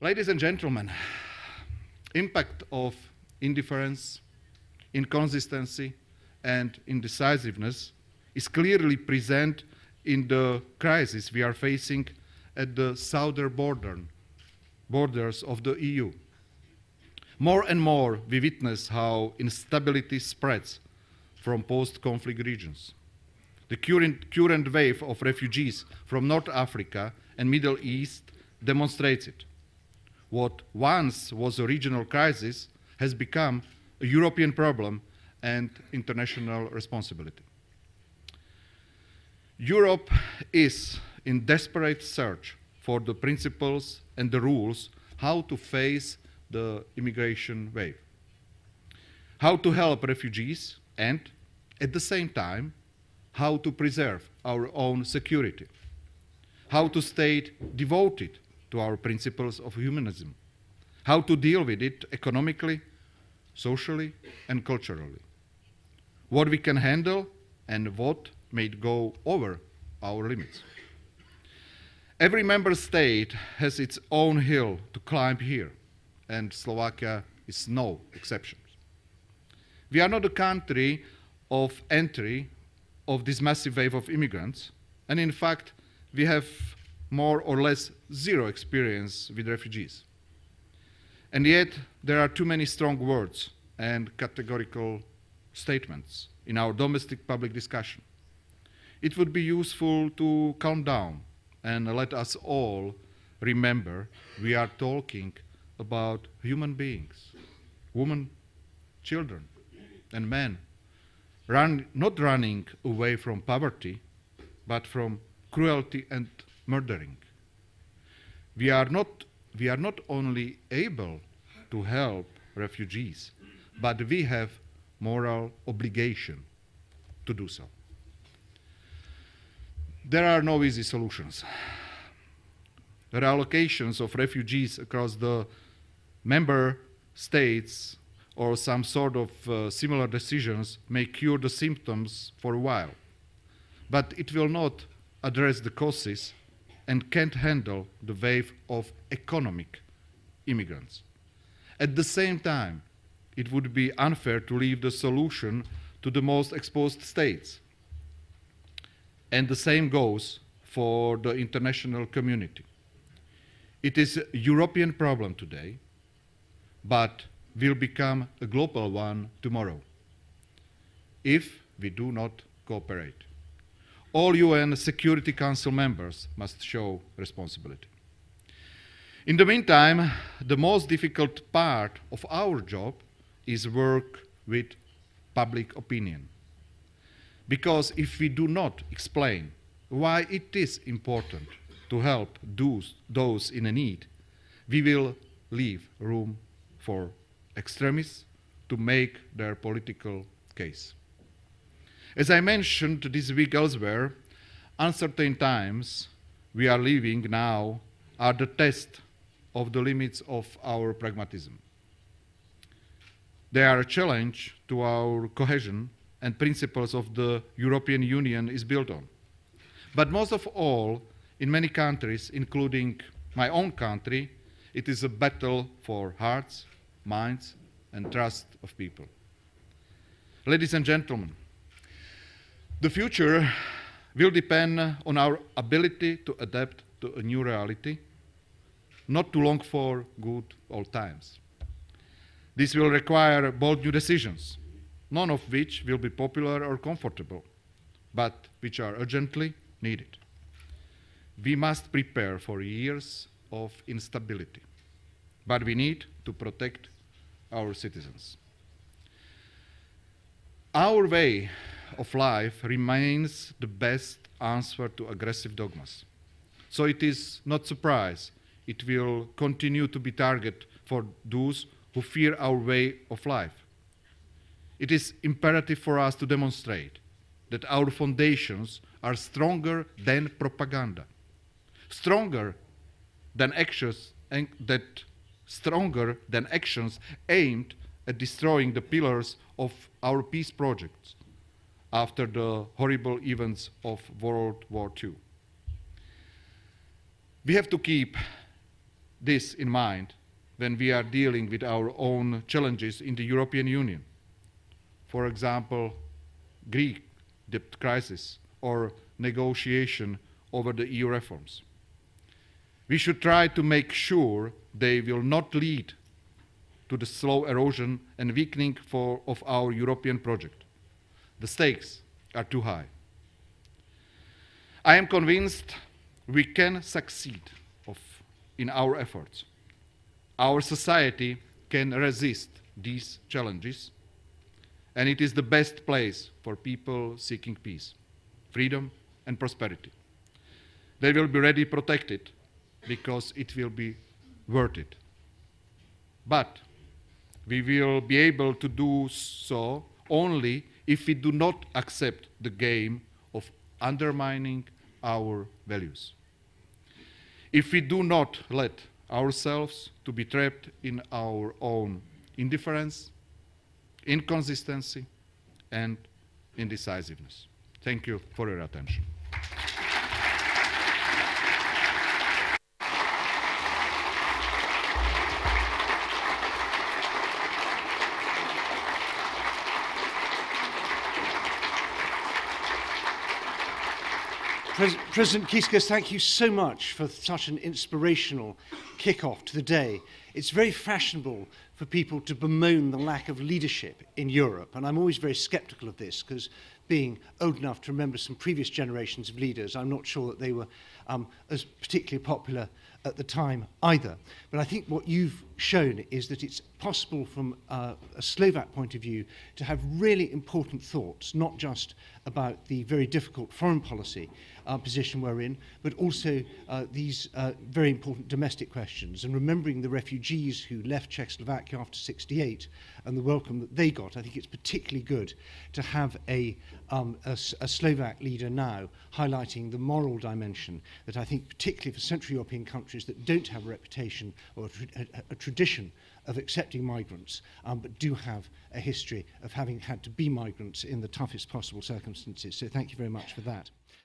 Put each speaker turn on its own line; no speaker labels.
Ladies and gentlemen, impact of indifference, inconsistency, and indecisiveness is clearly present in the crisis we are facing at the southern border, borders of the EU. More and more, we witness how instability spreads from post conflict regions. The current, current wave of refugees from North Africa and Middle East demonstrates it. What once was a regional crisis has become a European problem and international responsibility. Europe is in desperate search for the principles and the rules how to face the immigration wave, how to help refugees, and at the same time, how to preserve our own security, how to stay devoted to our principles of humanism, how to deal with it economically, socially, and culturally, what we can handle and what may go over our limits. Every member state has its own hill to climb here, and Slovakia is no exception. We are not a country of entry of this massive wave of immigrants, and in fact, we have more or less zero experience with refugees. And yet, there are too many strong words and categorical statements in our domestic public discussion. It would be useful to calm down and let us all remember we are talking about human beings, women, children, and men, run, not running away from poverty, but from cruelty and murdering. We are not, we are not only able to help refugees, but we have moral obligation to do so. There are no easy solutions. Reallocations of refugees across the member states or some sort of uh, similar decisions may cure the symptoms for a while, but it will not address the causes and can't handle the wave of economic immigrants. At the same time, it would be unfair to leave the solution to the most exposed states. And the same goes for the international community. It is a European problem today, but will become a global one tomorrow if we do not cooperate all UN Security Council members must show responsibility. In the meantime, the most difficult part of our job is work with public opinion. Because if we do not explain why it is important to help those, those in need, we will leave room for extremists to make their political case. As I mentioned this week elsewhere, uncertain times we are living now are the test of the limits of our pragmatism. They are a challenge to our cohesion and principles of the European Union is built on. But most of all, in many countries, including my own country, it is a battle for hearts, minds, and trust of people. Ladies and gentlemen, the future will depend on our ability to adapt to a new reality, not to long for good old times. This will require bold new decisions, none of which will be popular or comfortable, but which are urgently needed. We must prepare for years of instability, but we need to protect our citizens. Our way of life remains the best answer to aggressive dogmas. So it is not surprise it will continue to be target for those who fear our way of life. It is imperative for us to demonstrate that our foundations are stronger than propaganda, stronger than actions and that stronger than actions aimed at destroying the pillars of our peace projects after the horrible events of World War II. We have to keep this in mind when we are dealing with our own challenges in the European Union. For example, Greek debt crisis or negotiation over the EU reforms. We should try to make sure they will not lead to the slow erosion and weakening for, of our European project. The stakes are too high. I am convinced we can succeed of, in our efforts. Our society can resist these challenges, and it is the best place for people seeking peace, freedom, and prosperity. They will be ready protected because it will be worth it. But we will be able to do so only if we do not accept the game of undermining our values. If we do not let ourselves to be trapped in our own indifference, inconsistency, and indecisiveness. Thank you for your attention.
Pres President Kiskas, thank you so much for such an inspirational kick-off to the day. It's very fashionable for people to bemoan the lack of leadership in Europe, and I'm always very sceptical of this because being old enough to remember some previous generations of leaders, I'm not sure that they were um, as particularly popular at the time either. But I think what you've shown is that it's possible from uh, a Slovak point of view to have really important thoughts, not just about the very difficult foreign policy uh, position we're in, but also uh, these uh, very important domestic questions. And remembering the refugees who left Czechoslovakia after 68 and the welcome that they got, I think it's particularly good to have a, um, a, a Slovak leader now highlighting the moral dimension that I think particularly for Central European countries that don't have a reputation or a, a, a tradition of accepting migrants, um, but do have a history of having had to be migrants in the toughest possible circumstances. So thank you very much for that.